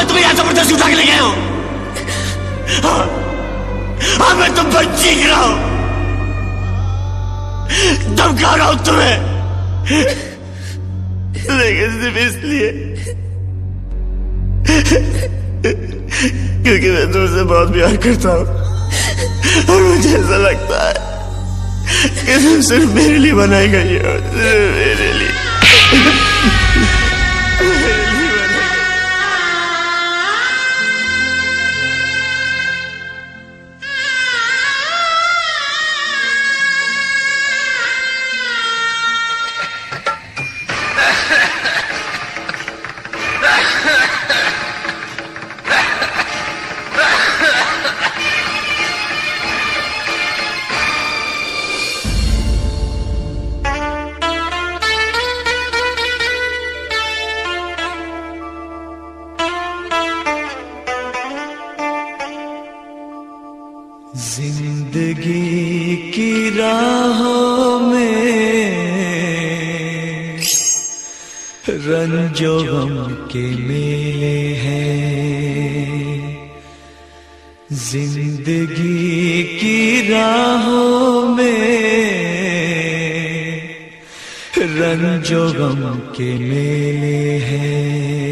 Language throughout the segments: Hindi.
मैं तुम्हें यहाँ ज़बरदस्ती उठा के ले गया हूँ। हाँ, हाँ मैं तुम पर चीख रहा हूँ। धमका रहा हूँ तुम्हें। लेकिन सिर्फ़ इसलिए। क्योंकि मैं तुमसे बहुत प्यार करता हूँ। और मुझे ऐसा लगता है कि तुम सिर्फ़ मेरे लिए बनाई गई हो सिर्फ़ मेरे लिए। ज़िंदगी की राहों में रंजो गम के मेले हैं। ज़िंदगी की राहों में रंजो गम के मेले हैं।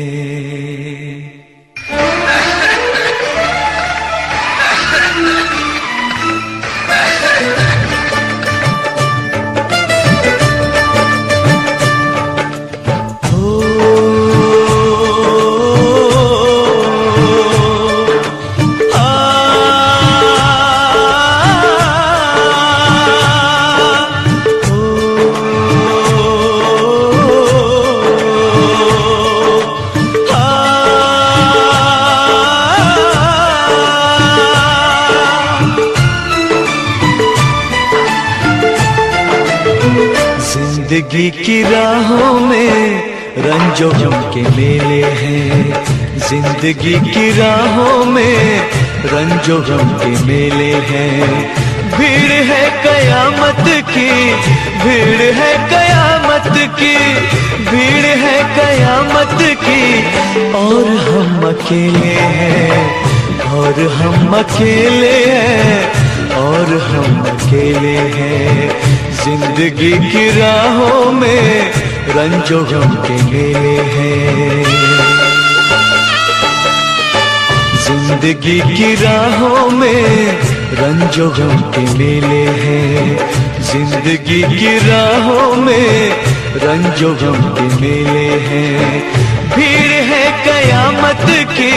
ज़िंदगी की राहों में रंजो के मेले हैं। ज़िंदगी की राहों में रंजो के मेले हैं। भीड़ है कयामत की, भीड़ है कयामत की, भीड़ है कयामत की। और हम अकेले हैं, और हम अकेले हैं, और हम अकेले हैं। ज़िंदगी की राहों में रंजो गम के मेले हैं। ज़िंदगी की राहों में रंजो गम के मेले हैं। ज़िंदगी की राहों में रंजो गम के मेले हैं। भीड़ है कयामत की,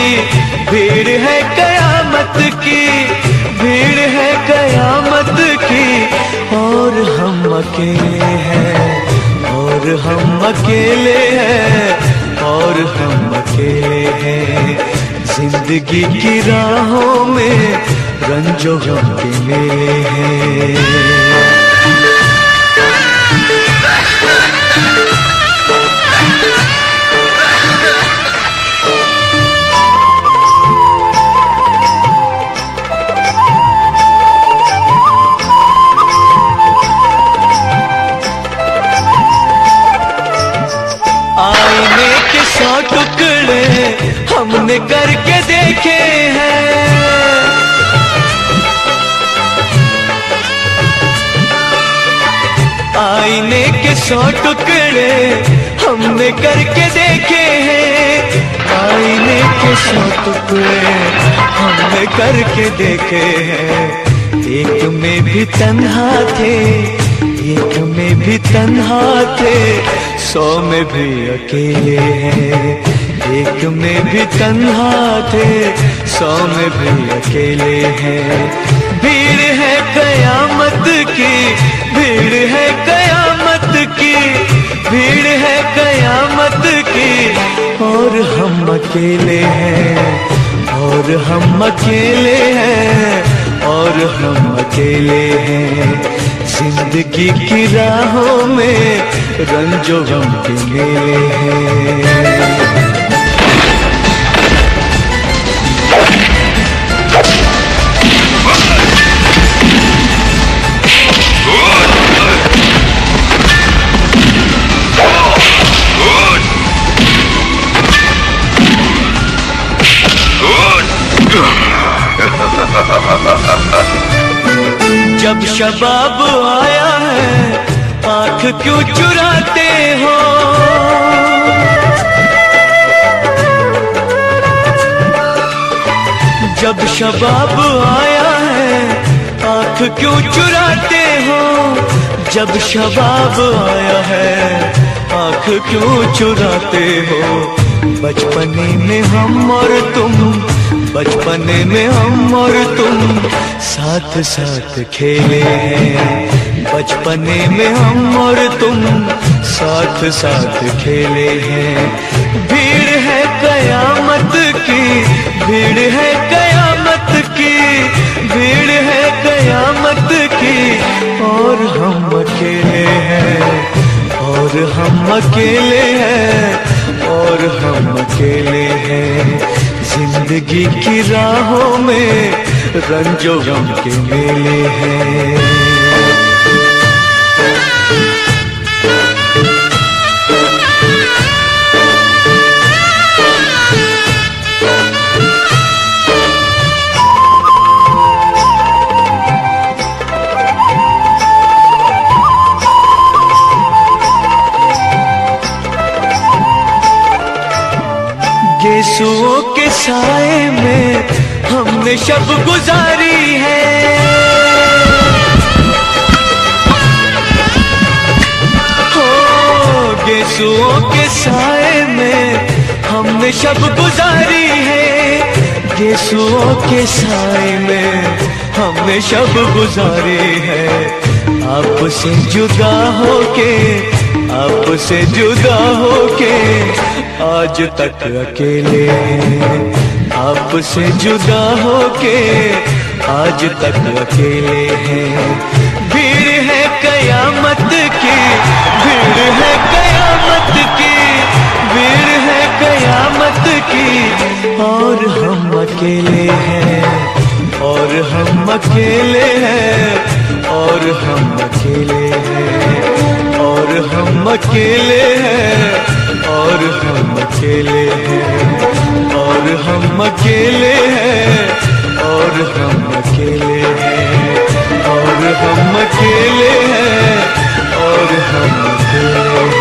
भीड़ है कयामत की। अकेले हैं और हम अकेले हैं और हम अकेले हैं। ज़िंदगी की राहों में रंजो हम मेले हैं। हमने करके देखे हैं। आईने के सौ टुकड़े हमने करके देखे हैं। आईने के सौ टुकड़े हमने करके देखे हैं। एक में भी तन्हा थे, एक में भी तन्हा थे, सौ में भी अकेले हैं। एक में भी तन्हा थे, सौ में भी अकेले हैं। भीड़ है कयामत की, भीड़ है कयामत की, भीड़ है कयामत की। और हम अकेले हैं, और हम अकेले हैं, और हम अकेले हैं। ज़िंदगी की राहों में रंजो गम के मेले हैं। जब शबाब आया है, आँख क्यों चुराते हो? जब शबाब आया है, आँख क्यों चुराते हो? जब शबाब आया है, आँख क्यों चुराते हो? बचपने में हम और तुम, बचपने में हम और तुम साथ साथ खेले हैं। बचपने में हम और तुम साथ साथ खेले हैं। भीड़ है कयामत की, भीड़ है कयामत की, भीड़ है कयामत की, और हम अकेले हैं, और हम अकेले हैं। और हम अकेले हैं। ज़िंदगी की राहों में रंजो गम के मेले हैं। गेसुओं के साए में हमने शब गुजारी है। हो, गेसुओं के साए में हमने शब गुजारी है। गेसुओं के साए में हमने शब गुजारी है। आपसे जुदा होके, आपसे जुदा होके आज तक अकेले। आपसे जुदा होके आज तक अकेले हैं। भीड़ है कयामत की, भीड़ है कयामत की, भीड़ है कयामत की। और हम अकेले हैं, और हम अकेले हैं, और हम अकेले हैं। और हम अकेले हैं और हम अकेले हैं। और हम अकेले हैं और हम अकेले हैं। और हम अकेले हैं और हम अकेले